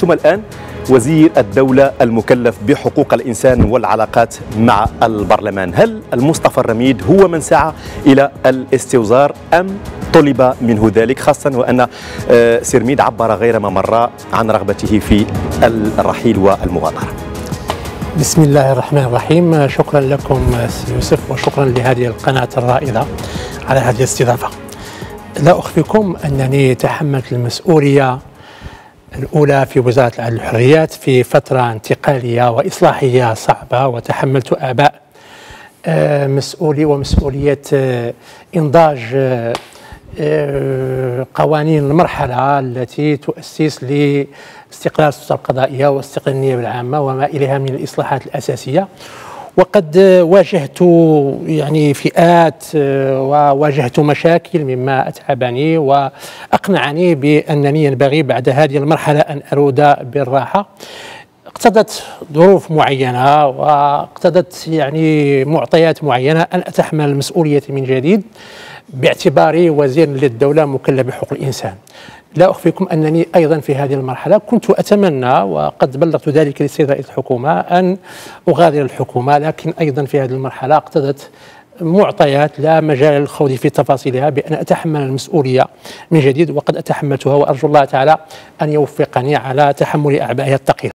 ثم الآن وزير الدولة المكلف بحقوق الإنسان والعلاقات مع البرلمان. هل المصطفى الرميد هو من سعى إلى الاستوزار أم طلب منه ذلك؟ خاصة وأن آه، سيرميد عبر غير ما مر عن رغبته في الرحيل والمغادرة. بسم الله الرحمن الرحيم. شكرا لكم يوسف وشكرا لهذه القناة الرائدة على هذه الاستضافة. لا أخفيكم أنني تحملت المسؤولية الأولى في وزارة العدل والحريات في فترة انتقالية وإصلاحية صعبة وتحملت أعباء آه، مسؤولي ومسؤولية آه، إنضاج آه، قوانين المرحلة التي تؤسس لاستقلال السلطة القضائية واستقلال النيابة العامة وما إليها من الإصلاحات الأساسية. وقد واجهت يعني فئات وواجهت مشاكل مما أتعبني وأقنعني بأنني ينبغي بعد هذه المرحلة أن أرود بالراحة. اقتضت ظروف معينة واقتضت يعني معطيات معينة أن أتحمل المسؤوليه من جديد باعتباري وزير للدولة مكلف بحقوق الإنسان. لا أخفيكم أنني أيضا في هذه المرحلة كنت أتمنى وقد بلغت ذلك للسيد رئيس الحكومة أن أغادر الحكومة لكن أيضا في هذه المرحلة اقتضت معطيات لا مجال للخوض في تفاصيلها بأن أتحمل المسؤولية من جديد وقد أتحملتها وأرجو الله تعالى أن يوفقني على تحمل أعبائها الثقيلة